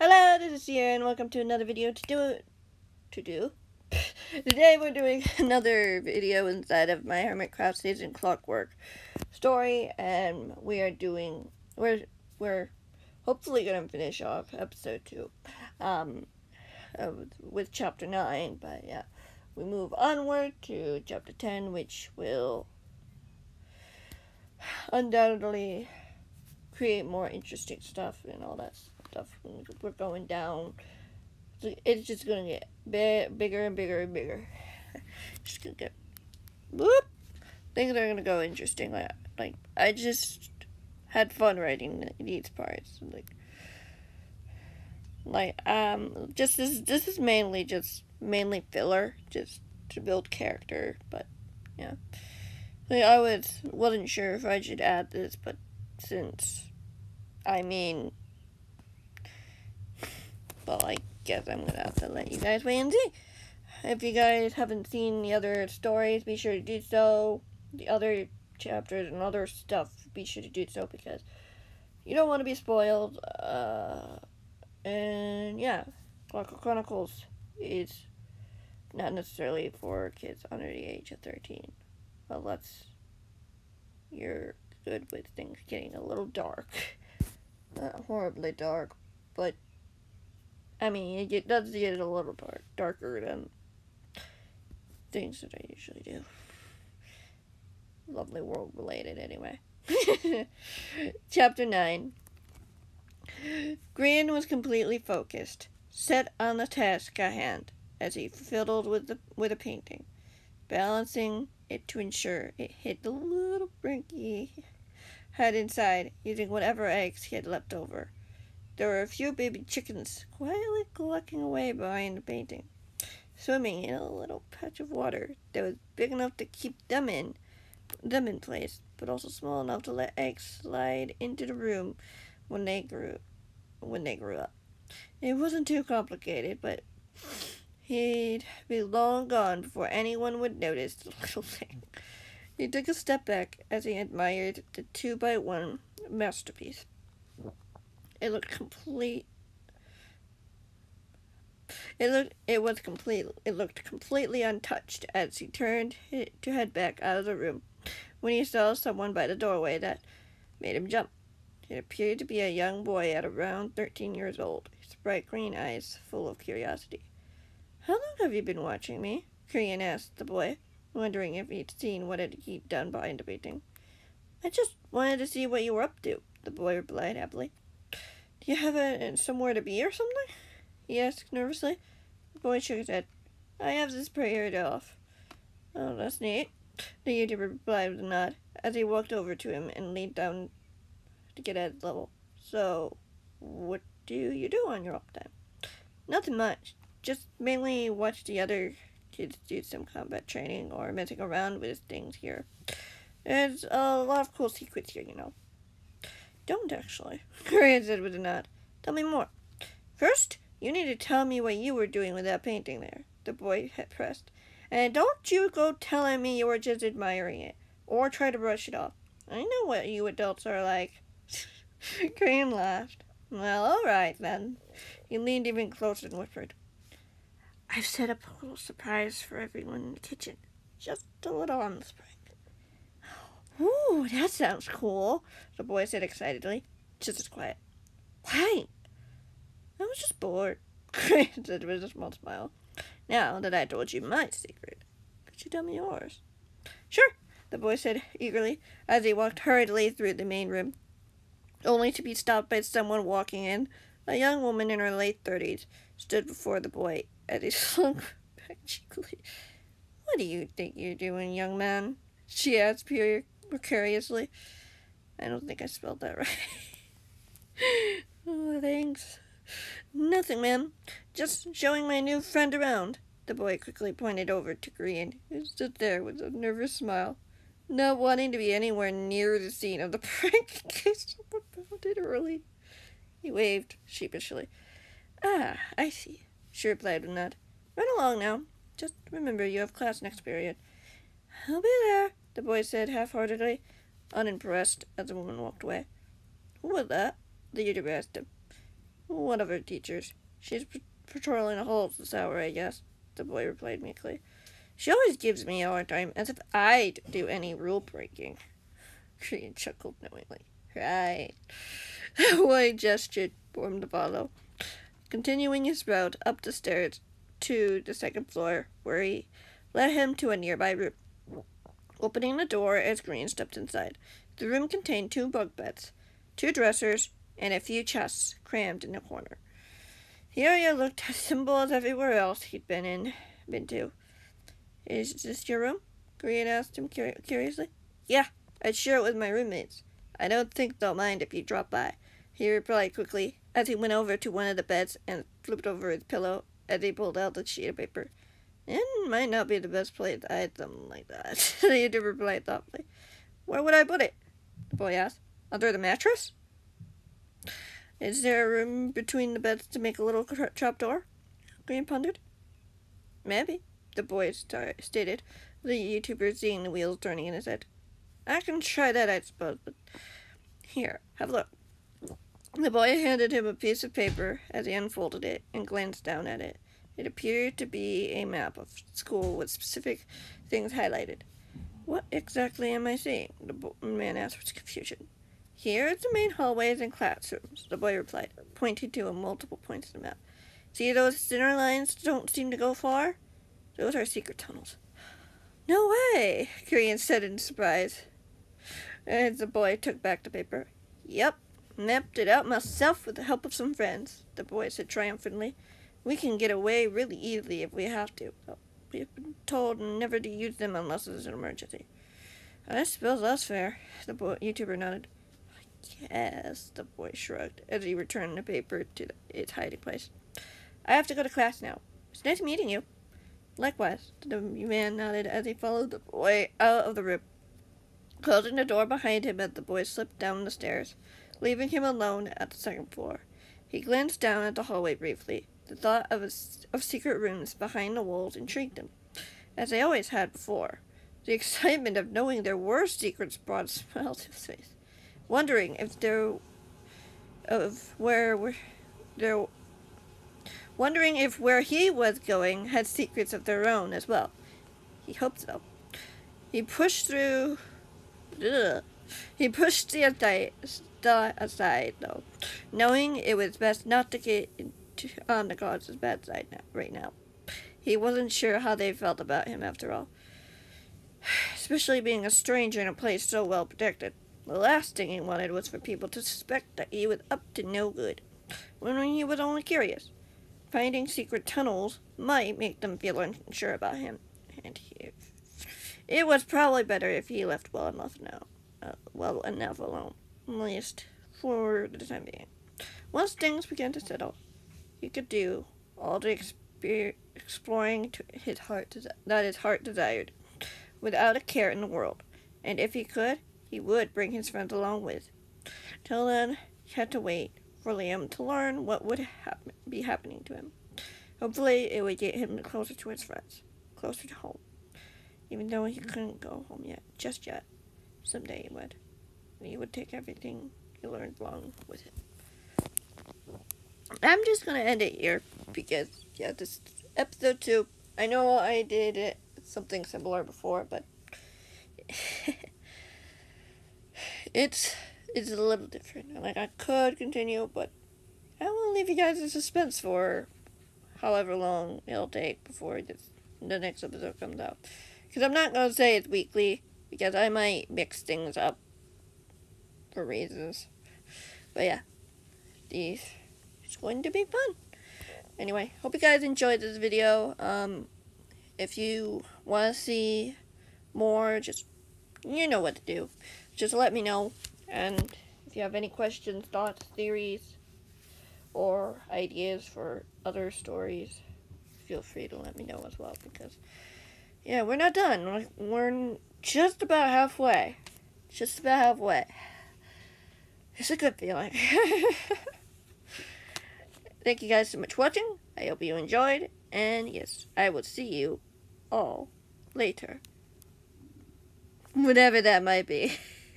Hello, this is Sierra, and welcome to another video to do to do. Today we're doing another video inside of my Hermitcraft Season Clockwork story, and we are doing we're we're hopefully gonna finish off episode two, um, uh, with chapter nine. But yeah, we move onward to chapter ten, which will undoubtedly create more interesting stuff and all that stuff. We're going down. It's just gonna get big, bigger and bigger and bigger. just gonna get whoop. Things are gonna go interesting. Like, like I just had fun writing these parts. Like, like um, just this. This is mainly just mainly filler, just to build character. But yeah, like, I was wasn't sure if I should add this, but since I mean, well, I guess I'm gonna have to let you guys wait and see. If you guys haven't seen the other stories, be sure to do so. The other chapters and other stuff, be sure to do so because you don't want to be spoiled. Uh, and yeah, Clockwork Chronicles is not necessarily for kids under the age of 13, unless you're good with things getting a little dark. Not horribly dark, but I mean, it does get a little dark, darker than things that I usually do. Lovely world related, anyway. Chapter 9 Grian was completely focused, set on the task at hand, as he fiddled with, the, with a painting, balancing it to ensure it hit the little brick he had inside, using whatever eggs he had left over. There were a few baby chickens quietly clucking away behind the painting, swimming in a little patch of water that was big enough to keep them in them in place, but also small enough to let eggs slide into the room when they grew when they grew up. It wasn't too complicated, but he'd be long gone before anyone would notice the little thing. He took a step back as he admired the two by one masterpiece. It looked complete. It looked. It was complete. It looked completely untouched as he turned to head back out of the room, when he saw someone by the doorway that made him jump. It appeared to be a young boy at around thirteen years old, his bright green eyes full of curiosity. How long have you been watching me? Grian asked the boy, wondering if he'd seen what had he'd done behind the painting. I just wanted to see what you were up to, the boy replied happily. You have a, somewhere to be or something? He asked nervously. The boy shook his head. I have this prayer off. Oh, that's neat. The YouTuber replied with a nod as he walked over to him and leaned down to get at his level. So, what do you do on your off time? Nothing much. Just mainly watch the other kids do some combat training or messing around with things here. There's a lot of cool secrets here, you know don't actually. Grian said with a nod. Tell me more. First, you need to tell me what you were doing with that painting there, the boy had pressed. And don't you go telling me you were just admiring it, or try to brush it off. I know what you adults are like. Grian laughed. Well, all right then. He leaned even closer and whispered, I've set up a little surprise for everyone in the kitchen. Just a little on the spring. Ooh, that sounds cool, the boy said excitedly, just as quiet. Why? I was just bored, Grian said with a small smile. Now that I told you my secret, could you tell me yours? Sure, the boy said eagerly as he walked hurriedly through the main room, only to be stopped by someone walking in. A young woman in her late thirties stood before the boy as he slunk back cheekily. What do you think you're doing, young man? she asked pure precariously. I don't think I spelled that right. oh, thanks. Nothing, ma'am. Just showing my new friend around. The boy quickly pointed over to Grian, who stood there with a nervous smile, not wanting to be anywhere near the scene of the prank in case someone found it early. He waved sheepishly. Ah, I see, she replied with a nod. Run along now. Just remember you have class next period. I'll be there, the boy said half-heartedly, unimpressed as the woman walked away. Who was that? The YouTuber asked him. One of her teachers. She's patrolling the halls this hour, I guess, the boy replied meekly. She always gives me a hard time, as if I'd do any rule breaking. Grian chuckled knowingly. Right. Boy gestured for him to follow, continuing his route up the stairs to the second floor, where he led him to a nearby room. Opening the door as Grian stepped inside, the room contained two bunk beds, two dressers, and a few chests crammed in a corner. The area looked as simple as everywhere else he'd been in, been to. Is this your room? Grian asked him curi- curiously. Yeah, I'd share it with my roommates. I don't think they'll mind if you drop by, he replied quickly as he went over to one of the beds and flipped over his pillow as he pulled out the sheet of paper. It might not be the best place to hide something like that, the YouTuber replied thoughtfully. Where would I put it? The boy asked. Under the mattress? Is there a room between the beds to make a little tra- trap door? Grian pondered. Maybe, the boy stated, the YouTuber seeing the wheels turning in his head. I can try that, I suppose, but here, have a look. The boy handed him a piece of paper as he unfolded it and glanced down at it. It appeared to be a map of school with specific things highlighted. What exactly am I seeing? The man asked with confusion. Here are the main hallways and classrooms, the boy replied, pointing to multiple points on the map. See those thinner lines don't seem to go far? Those are secret tunnels. No way, Grian said in surprise. As the boy took back the paper. Yep, mapped it out myself with the help of some friends, the boy said triumphantly. We can get away really easily if we have to. We've been told never to use them unless it's an emergency. I suppose that's fair, the boy, YouTuber nodded. I guess, the boy shrugged as he returned the paper to the, its hiding place. I have to go to class now. It's nice meeting you. Likewise, the man nodded as he followed the boy out of the room. Closing the door behind him as the boy slipped down the stairs, leaving him alone at the second floor. He glanced down at the hallway briefly. The thought of, a, of secret rooms behind the walls intrigued him, as they always had before. The excitement of knowing there were secrets brought a smile to his face, wondering if there, of where were there, wondering if where he was going had secrets of their own as well. He hoped so. He pushed through. Ugh. He pushed the aside, aside, though, knowing it was best not to get on the gods' bad side now, right now. He wasn't sure how they felt about him after all, especially being a stranger in a place so well protected. The last thing he wanted was for people to suspect that he was up to no good, when he was only curious. Finding secret tunnels might make them feel unsure about him, and he, it was probably better if he left well enough now, uh, well enough alone, at least for the time being. Once things began to settle, he could do all the exper- exploring to his heart desi- that his heart desired, without a care in the world. And if he could, he would bring his friends along with. Till then, he had to wait for Liam to learn what would be happening to him. Hopefully, it would get him closer to his friends, closer to home. Even though he couldn't go home yet, just yet, someday he would. And he would take everything he learned along with him. I'm just gonna end it here because yeah, this episode two. I know I did something similar before, but it's it's a little different. Like I could continue, but I will leave you guys in suspense for however long it'll take before this, the next episode comes out. Because I'm not gonna say it's weekly because I might mix things up for reasons. But yeah, these it's going to be fun. Anyway, hope you guys enjoyed this video. Um, if you want to see more, just you know what to do. Just let me know. And if you have any questions, thoughts, theories, or ideas for other stories, feel free to let me know as well. Because yeah, we're not done. We're just about halfway. Just about halfway. It's a good feeling. Thank you guys so much for watching. I hope you enjoyed. And yes, I will see you all later. Whatever that might be.